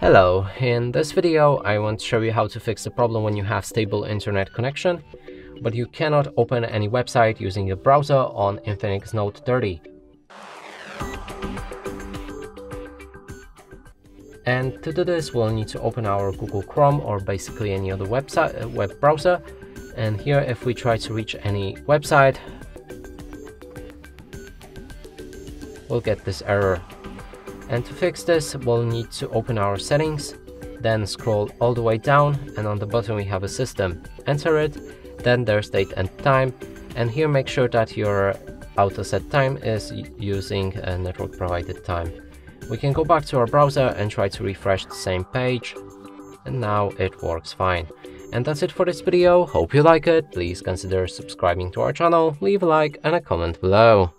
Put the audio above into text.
Hello, in this video I want to show you how to fix the problem when you have stable internet connection, but you cannot open any website using a browser on Infinix Note 30. And to do this we'll need to open our Google Chrome or basically any other website uh, web browser and here if we try to reach any website we'll get this error and to fix this, we'll need to open our settings, then scroll all the way down and on the bottom we have a system. Enter it, then there's date and time, and here make sure that your auto set time is using a network provided time. We can go back to our browser and try to refresh the same page, and now it works fine. And that's it for this video, hope you like it, please consider subscribing to our channel, leave a like and a comment below.